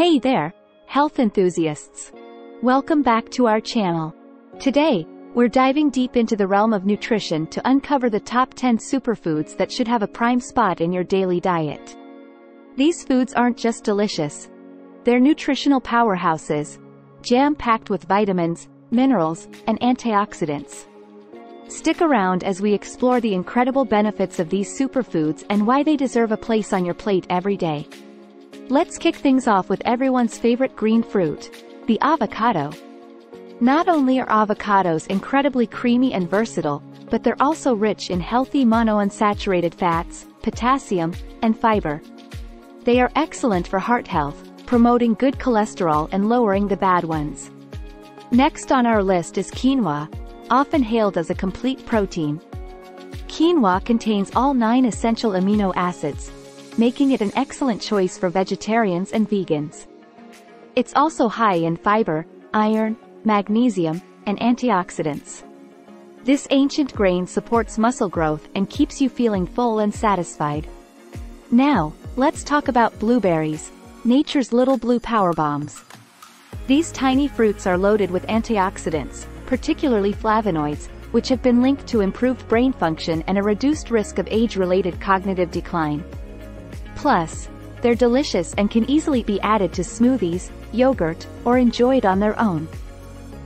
Hey there, health enthusiasts. Welcome back to our channel. Today, we're diving deep into the realm of nutrition to uncover the top 10 superfoods that should have a prime spot in your daily diet. These foods aren't just delicious. They're nutritional powerhouses, jam-packed with vitamins, minerals, and antioxidants. Stick around as we explore the incredible benefits of these superfoods and why they deserve a place on your plate every day. Let's kick things off with everyone's favorite green fruit, the avocado. Not only are avocados incredibly creamy and versatile, but they're also rich in healthy monounsaturated fats, potassium, and fiber. They are excellent for heart health, promoting good cholesterol and lowering the bad ones. Next on our list is quinoa, often hailed as a complete protein. Quinoa contains all nine essential amino acids, making it an excellent choice for vegetarians and vegans. It's also high in fiber, iron, magnesium, and antioxidants. This ancient grain supports muscle growth and keeps you feeling full and satisfied. Now, let's talk about blueberries, nature's little blue power bombs. These tiny fruits are loaded with antioxidants, particularly flavonoids, which have been linked to improved brain function and a reduced risk of age-related cognitive decline. Plus, they're delicious and can easily be added to smoothies, yogurt, or enjoyed on their own.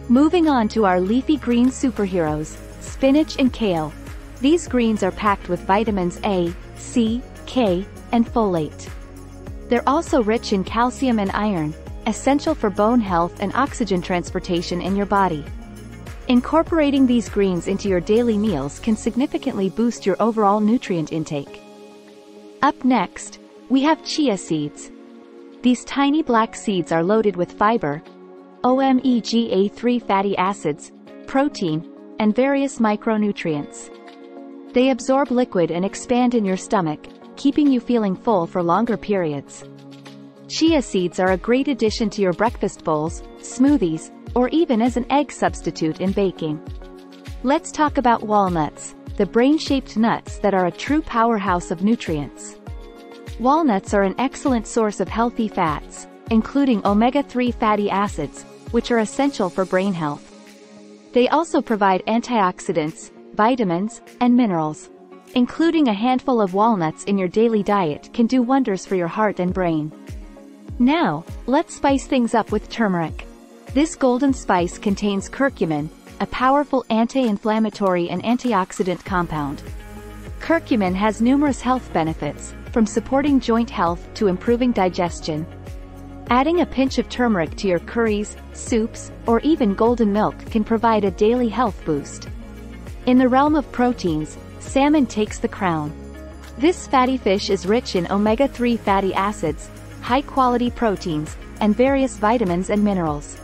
Moving on to our leafy green superheroes, spinach and kale. These greens are packed with vitamins A, C, K, and folate. They're also rich in calcium and iron, essential for bone health and oxygen transportation in your body. Incorporating these greens into your daily meals can significantly boost your overall nutrient intake. Up next, we have chia seeds. These tiny black seeds are loaded with fiber, omega-3 fatty acids, protein, and various micronutrients. They absorb liquid and expand in your stomach, keeping you feeling full for longer periods. Chia seeds are a great addition to your breakfast bowls, smoothies, or even as an egg substitute in baking. Let's talk about walnuts, the brain-shaped nuts that are a true powerhouse of nutrients. Walnuts are an excellent source of healthy fats, including omega-3 fatty acids, which are essential for brain health. They also provide antioxidants, vitamins, and minerals. Including a handful of walnuts in your daily diet can do wonders for your heart and brain. Now, let's spice things up with turmeric. This golden spice contains curcumin, a powerful anti-inflammatory and antioxidant compound. Curcumin has numerous health benefits, from supporting joint health to improving digestion. Adding a pinch of turmeric to your curries, soups, or even golden milk can provide a daily health boost. In the realm of proteins, salmon takes the crown. This fatty fish is rich in omega-3 fatty acids, high-quality proteins, and various vitamins and minerals.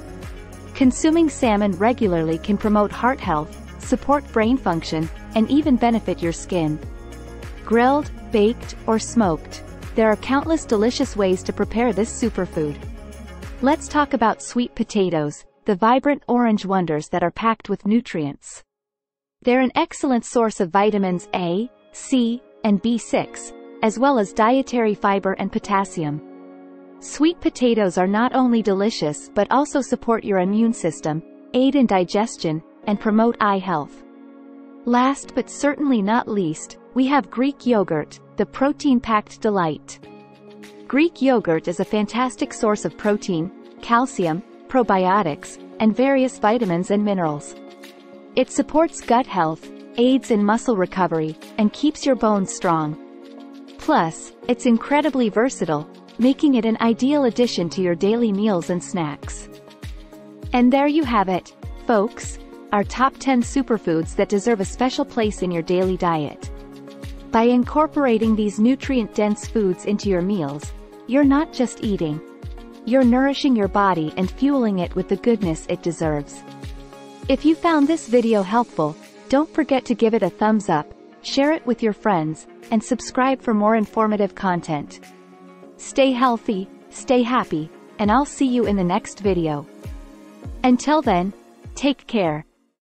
Consuming salmon regularly can promote heart health, support brain function, and even benefit your skin. Grilled, baked, or smoked, there are countless delicious ways to prepare this superfood. Let's talk about sweet potatoes, the vibrant orange wonders that are packed with nutrients. They're an excellent source of vitamins A, C, and B6, as well as dietary fiber and potassium. Sweet potatoes are not only delicious but also support your immune system, aid in digestion, and promote eye health. Last but certainly not least, we have Greek yogurt, the protein-packed delight. Greek yogurt is a fantastic source of protein, calcium, probiotics, and various vitamins and minerals. It supports gut health, aids in muscle recovery, and keeps your bones strong. Plus, it's incredibly versatile, making it an ideal addition to your daily meals and snacks. And there you have it, folks, our top 10 superfoods that deserve a special place in your daily diet. By incorporating these nutrient-dense foods into your meals, you're not just eating. You're nourishing your body and fueling it with the goodness it deserves. If you found this video helpful, don't forget to give it a thumbs up, share it with your friends, and subscribe for more informative content. Stay healthy, stay happy, and I'll see you in the next video. Until then, take care.